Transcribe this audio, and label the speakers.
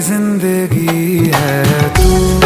Speaker 1: ज़िंदगी है तू।